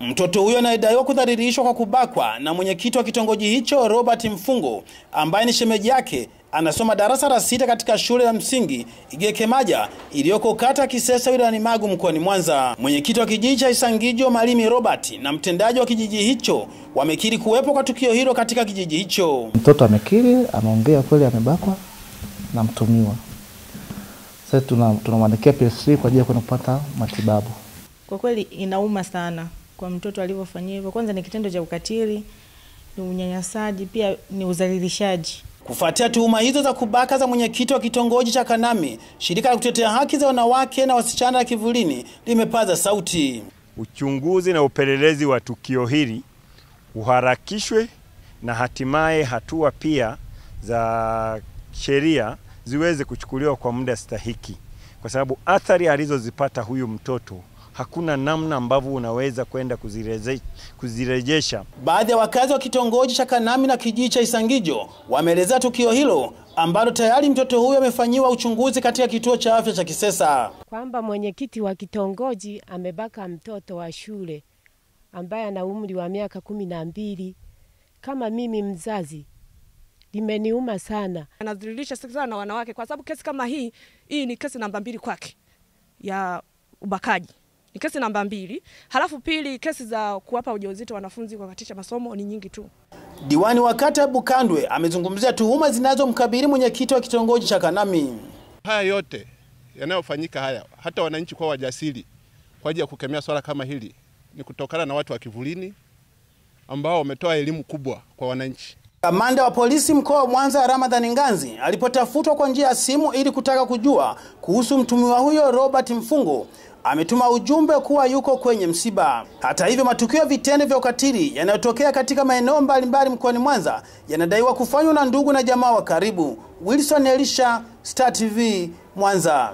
Mtoto huyo anayedaiwa kudhalilishwa kwa kubakwa na mwenyekiti wa kitongoji hicho Robert Mfungo, ambaye ni shemeji yake, anasoma darasa la sita katika shule ya msingi Igekemaja iliyoko kata Kisesa wilayani Magu mkoani Mwanza. Mwenyekiti wa kijiji cha Isangijo Malimi Robert na mtendaji wa kijiji hicho wamekiri kuwepo kwa tukio hilo katika kijiji hicho. Mtoto amekiri, ameongea kweli amebakwa na mtumiwa. Sasa tunamwandikia tuna PSC kwa ajili ya kwenda kupata matibabu. Kwa kweli inauma sana kwa mtoto alivyofanyiwa hivyo. Kwanza ni kitendo cha ukatili, ni unyanyasaji, pia ni udhalilishaji. Kufuatia tuhuma hizo za kubaka za mwenyekiti wa kitongoji cha Kanami, shirika la kutetea haki za wanawake na wasichana la Kivulini limepaza sauti. Uchunguzi na upelelezi wa tukio hili uharakishwe na hatimaye hatua pia za sheria ziweze kuchukuliwa kwa muda stahiki, kwa sababu athari alizozipata huyu mtoto hakuna namna ambavyo unaweza kwenda kuzireje, kuzirejesha. Baadhi ya wakazi wa kitongoji cha Kanami na kijiji cha Isangijo wameelezea tukio hilo ambalo tayari mtoto huyo amefanyiwa uchunguzi katika kituo cha afya cha Kisesa. kwamba mwenyekiti wa kitongoji amebaka mtoto wa shule ambaye ana umri wa miaka kumi na mbili. Kama mimi mzazi, limeniuma sana. anadhalilisha sana na wanawake, kwa sababu kesi kama hii hii ni kesi namba mbili kwake ya ubakaji, ni kesi namba mbili. Halafu pili, kesi za kuwapa ujauzito wanafunzi kwa katisha masomo ni nyingi tu. Diwani wa kata Bukandwe amezungumzia tuhuma zinazomkabili mwenyekiti wa kitongoji cha Kanami. Haya yote yanayofanyika haya, hata wananchi kwa wajasiri kwa ajili ya kukemea swala kama hili ni kutokana na watu wa Kivulini ambao wametoa elimu kubwa kwa wananchi. Kamanda wa polisi mkoa wa Mwanza Ramadhani Nganzi alipotafutwa kwa njia ya simu ili kutaka kujua kuhusu mtumiwa huyo Robert Mfungo ametuma ujumbe kuwa yuko kwenye msiba. Hata hivyo, matukio ya vitendo vya ukatili yanayotokea katika maeneo mbalimbali mkoani Mwanza yanadaiwa kufanywa na ndugu na jamaa wa karibu. Wilson Elisha, Star TV, Mwanza.